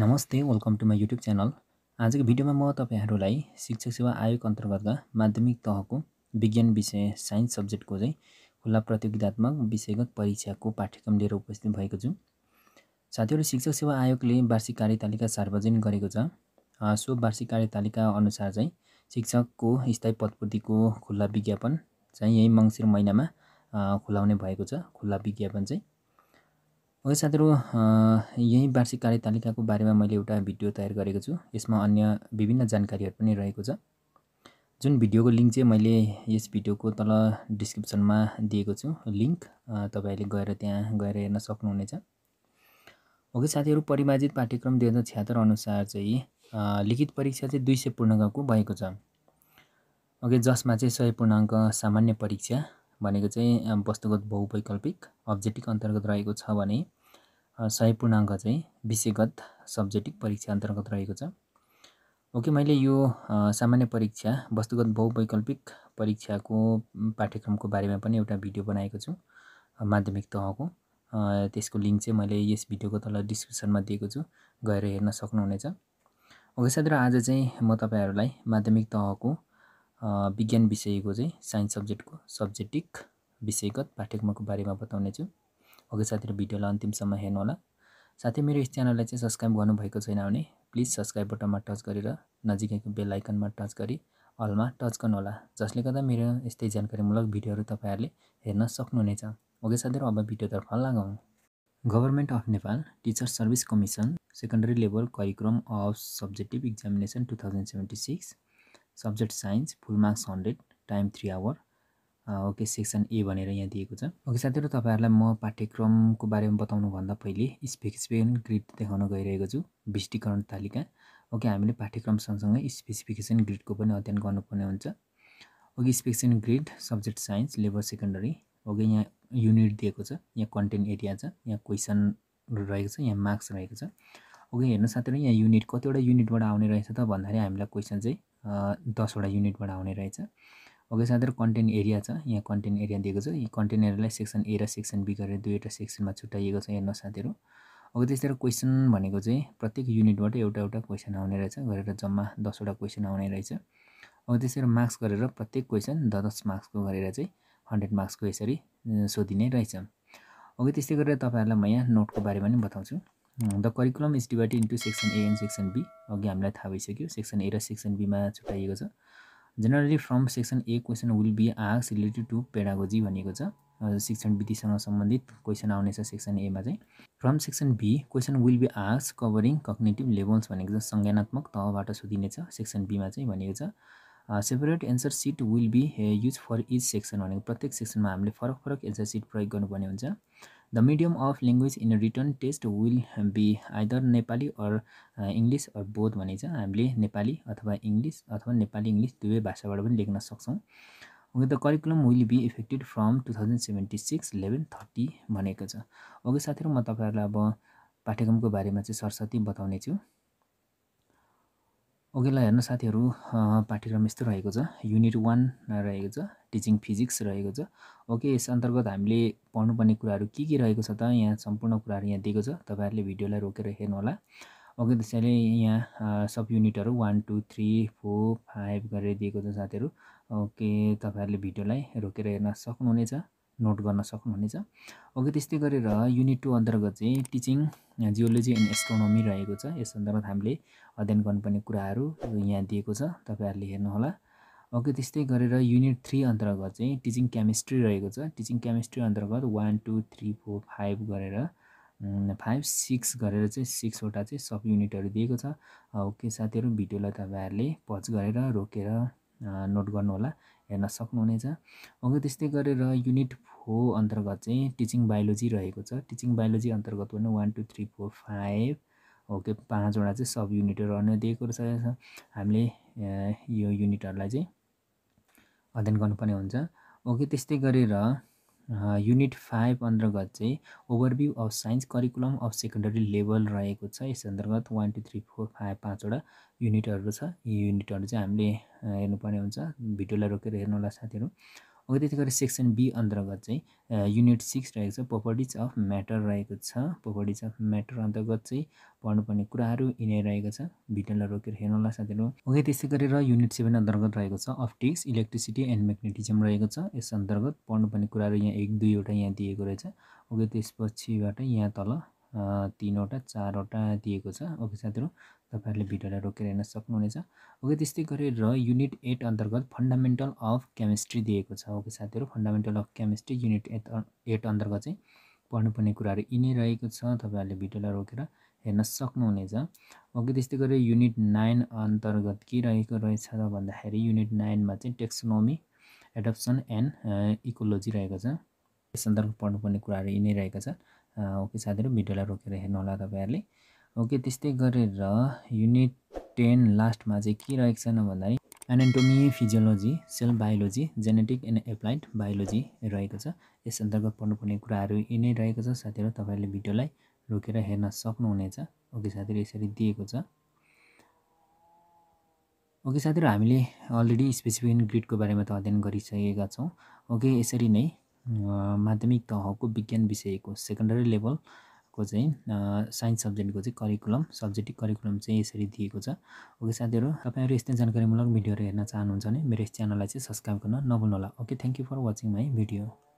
नमस्ते welcome to my YouTube channel आजको भिडियोमा म तपाईँहरूलाई शिक्षक सेवा आयोग अन्तर्गतका माध्यमिक तहको विज्ञान विषय साइन्स सब्जेक्टको चाहिँ खुल्ला प्रतियोगितात्मक विषयगत परीक्षाको पाठ्यक्रम लिएर उपस्थित भएको छु। साथीहरू शिक्षक सेवा आयोगले वार्षिक कार्यतालिका सार्वजनिक गरेको छ। सो वार्षिक कार्यतालिका अनुसार चाहिँ शिक्षकको स्थायी पदपूर्तिको खुल्ला विज्ञापन चाहिँ यही मङ्सिर महिनामा खुलाउने भएको छ। खुल्ला विज्ञापन चाहिँ ओके साथीहरू यही वार्षिक कार्यतालिकाको बारेमा मैले एउटा भिडियो तयार गरेको छु। यसमा अन्य विभिन्न जानकारीहरू पनि रहेको छ। जुन भिडियोको लिङ्क चाहिँ मैले यस भिडियोको तल डिस्क्रिप्सनमा दिएको छु। लिङ्क तपाईँहरूले गएर त्यहाँ गएर हेर्न सक्नुहुनेछ। ओके साथीहरू परिमार्जित पाठ्यक्रम दुई हजार छ्यात्तर अनुसार चाहिँ लिखित परीक्षा चाहिँ दुई सय पूर्णाङ्कको भएको छ। ओके जसमा चाहिँ सय पूर्णाङ्क सामान्य परीक्षा भनेको चाहिँ वस्तुगत बहुवैकल्पिक अब्जेक्टिभ अन्तर्गत रहेको छ भने सय पूर्णाङ्क चाहिँ विषयगत सब्जेक्टिभ परीक्षा अन्तर्गत रहेको छ। ओके मैले यो सामान्य परीक्षा वस्तुगत बहुवैकल्पिक परीक्षाको पाठ्यक्रमको बारेमा पनि एउटा भिडियो बनाएको छु माध्यमिक तहको। त्यसको लिङ्क चाहिँ मैले यस भिडियोको तल डिस्क्रिप्सनमा दिएको छु गएर हेर्न सक्नुहुनेछ। ओके साथीहरू आज चाहिँ म तपाईँहरूलाई माध्यमिक तहको विज्ञान विषयको चाहिँ साइन्स सब्जेक्टको सब्जेक्टिक विषयगत पाठ्यक्रमको बारेमा बताउने अघि साथीहरू भिडियोलाई अन्तिमसम्म हेर्नुहोला। साथै मेरो यस च्यानललाई चाहिँ सब्सक्राइब गर्नुभएको छैन भने प्लिज सब्सक्राइब बटनमा टच गरेर नजिकैको बेल आइकनमा टच गरी अलमा टच गर्नुहोला जसले गर्दा मेरो यस्तै जानकारीमूलक भिडियोहरू तपाईँहरूले हेर्न सक्नुहुनेछ। ओके साथीहरू अब भिडियोतर्फ लागौँ। Government of Nepal teacher service commission secondary level curriculum of subjective examination two thousand seventy six subject science full marks hundred time three hour okay section A भनेर यहाँ दिएको छ। ओके साथीहरू तपाईँहरूलाई म पाठ्यक्रमको बारेमा बताउनुभन्दा पहिले स्पेसिफिकेसन ग्रिड देखाउन गइरहेको छु विष्टीकरण तालिका। ओके हामीले पाठ्यक्रम सँगसँगै स्पेसिफिकेसन ग्रिडको पनि अध्ययन गर्नुपर्ने हुन्छ। Okay specification grid subject science level secondary. Okay यहाँ युनिट दिएको छ यहाँ कन्टेन्ट एरिया छ यहाँ क्वेसन रहेको छ यहाँ मार्क्स रहेको छ। ओके हेर्नु साथीहरू यहाँ युनिट कतिवटा युनिटबाट आउने रहेछ त भन्दाखेरि हामीलाई क्वेसन चाहिँ दसवटा युनिटबाट आउने रहेछ। ओके साथीहरू कन्टेन्ट एरिया छ। यहाँ कन्टेन्ट एरिया दिएको छ। यी कन्टेन्ट एरियालाई सेक्सन ए र सेक्सन बी गरेर दुईवटा सेक्सनमा छुट्याइएको छ हेर्नु साथीहरू। अब त्यस्तै क्वेसन भनेको चाहिँ प्रत्येक युनिटबाट एउटा एउटा क्वेसन आउने रहेछ गरेर जम्मा दसवटा क्वेसन आउने रहेछ। अब त्यसरी मार्क्स गरेर प्रत्येक क्वेसन द दस मार्क्सको गरेर चाहिँ हन्ड्रेड मार्क्सको यसरी सोधिने रहेछ। अब त्यस्तै गरेर तपाईँहरूलाई म यहाँ नोटको बारेमा पनि बताउँछु। The curriculum is divided into section A and section B अघि हामीलाई थाहा भइसक्यो सेक्सन ए र सेक्सन बीमा छुट्याइएको छ। Generally from section A question will be arcs related to pedagogy भनिएको छ। शिक्षण विधिसँग सम्बन्धित क्वेसन आउनेछ सेक्सन एमा चाहिँ। From section B question will be arcs covering cognitive levels भनेको छ संज्ञानात्मक तहबाट सोधिनेछ सेक्सन बीमा चाहिँ भनेको छ। Separate answer sheet will be use for each section भनेको प्रत्येक सेक्सनमा हामीले फरक फरक एन्सर सिट प्रयोग गर्नुपर्ने हुन्छ। The medium of language in written test will be either Nepali or English or both भने चाहिँ हामीले नेपाली अथवा इङ्ग्लिस अथवा नेपाली इङ्ग्लिस दुवै भाषाबाट पनि लेख्न सक्छौँ। Okay the curriculum will be effected from two thousand seventy six eleven thirty भनेको छ। ओके साथीहरू म तपाईँहरूलाई अब पाठ्यक्रमको बारेमा चाहिँ सरस्वती बताउने छु। ओके ल हेर्नु साथीहरू पाठ्यक्रम यस्तो रहेको छ। युनिट वान रहेको छ टिचिङ फिजिक्स रहेको छ। ओके यस अन्तर्गत हामीले पढ्नुपर्ने कुराहरू के के रहेको छ त यहाँ सम्पूर्ण कुराहरू यहाँ दिएको छ। तपाईँहरूले भिडियोलाई रोकेर हेर्नुहोला। ओके त्यसैले यहाँ सब युनिटहरू one two three four five गरेर दिएको छ साथीहरू। ओके तपाईँहरूले भिडियोलाई रोकेर हेर्न सक्नुहुनेछ। नोट गर्न सक्नुहुनेछ ओके त्यस्तै गरेर युनिट टू अन्तर्गत चाहिँ टिचिङ जियोलोजी एन्ड एस्ट्रोनोमी रहेको छ। यस अन्तर्गत हामीले अध्ययन गर्नुपर्ने कुराहरू यहाँ दिएको छ। तपाईँहरूले हेर्नुहोला। ओके त्यस्तै गरेर युनिट थ्री अन्तर्गत चाहिँ टिचिङ केमिस्ट्री रहेको छ। टिचिङ केमिस्ट्री अन्तर्गत one two three four five गरेर फाइभ सिक्स गरेर चाहिँ सिक्सवटा चाहिँ सब युनिटहरू दिएको छ। ओके साथीहरू भिडियोलाई तपाईँहरूले पज गरेर रोकेर नोट गर्नुहोला। हेर्न सक्नुहुनेछ। ओके त्यस्तै गरेर युनिट फोर अन्तर्गत चाहिँ टिचिङ बायोलोजी रहेको छ। टिचिङ बायोलोजी अन्तर्गत पनि one two three four five okay पाँचवटा चाहिँ सब युनिटहरू अन्य दिएको छ हामीले यो युनिटहरूलाई चाहिँ अध्ययन गर्नुपर्ने हुन्छ। ओके त्यस्तै गरेर युनिट फाइभ अन्तर्गत चाहिँ overview of science curriculum of secondary level रहेको छ। यस अन्तर्गत one two three four five पाँचवटा युनिटहरू छ। यी युनिटहरू चाहिँ हामीले हेर्नुपर्ने हुन्छ। भिडियोलाई रोकेर हेर्नु होला साथीहरू। ओके त्यति गरी सेक्सन बी अन्तर्गत चाहिँ युनिट सिक्स रहेको छ प्रोपर्टिज अफ म्याटर रहेको छ। प्रोपर्टिज अफ म्याटर अन्तर्गत चाहिँ पढ्नुपर्ने कुराहरू यिनै रहेको छ। भिडियोलाई रोकेर हेर्नु होला साथीहरू। ओके त्यस्तै गरेर युनिट सेभेन अन्तर्गत रहेको छ। अप्टिक्स इलेक्ट्रिसिटी एन्ड म्याग्नेटिजम रहेको छ। यस अन्तर्गत पढ्नुपर्ने कुराहरू यहाँ एक दुईवटा यहाँ दिएको रहेछ। ओके त्यसपछिबाट यहाँ तल तिनवटा चारवटा दिएको छ। ओके साथीहरू। तपाईँहरूले भिडियोलाई रोकेर हेर्न सक्नुहुनेछ। ओके त्यस्तै गरेर युनिट एट अन्तर्गत फन्डामेन्टल अफ केमिस्ट्री दिएको छ। ओके साथीहरू fundamental of chemistry unit eight eight अन्तर्गत चाहिँ पढ्नुपर्ने कुराहरू यिनै रहेको छ। तपाईँहरूले भिडियोलाई रोकेर हेर्न सक्नुहुनेछ। ओके त्यस्तै गरेर युनिट नाइन अन्तर्गत के रहेको रहेछ र भन्दाखेरि युनिट नाइनमा चाहिँ टेक्सोनोमी एडप्सन एन्ड इकोलोजी रहेको छ। यस अन्तर्गत पढ्नुपर्ने कुराहरू यिनै रहेका छ ओके साथीहरू भिडियोलाई रोकेर हेर्नु होला तपाईँहरूले। ओके त्यस्तै गरेर युनिट टेन लास्टमा चाहिँ के रहेको छैन भन्दाखेरि anatomy physiology cell biology genetic and applied biology रहेको छ। यस अन्तर्गत पढ्नुपर्ने कुराहरू यिनै रहेको छ। साथीहरू तपाईँहरूले भिडियोलाई रोकेर हेर्न सक्नुहुनेछ। ओके साथीहरू यसरी दिएको छ। ओके साथीहरू हामीले अलरेडी स्पेसिफिक ग्रिडको बारेमा त अध्ययन गरिसकेका छौँ। ओके यसरी नै माध्यमिक तहको विज्ञान विषयको सेकेन्डरी लेभलको चाहिँ साइन्स सब्जेक्टको चाहिँ करिकुलम सब्जेक्टिभ करिकुलम चाहिँ यसरी दिएको छ। ओके साथीहरू तपाईँहरू यस्तै जानकारीमूलक भिडियोहरू हेर्न चाहनुहुन्छ भने मेरो यस च्यानललाई चाहिँ सब्सक्राइब गर्न नभुल्नुहोला। Okay thank you for watching my video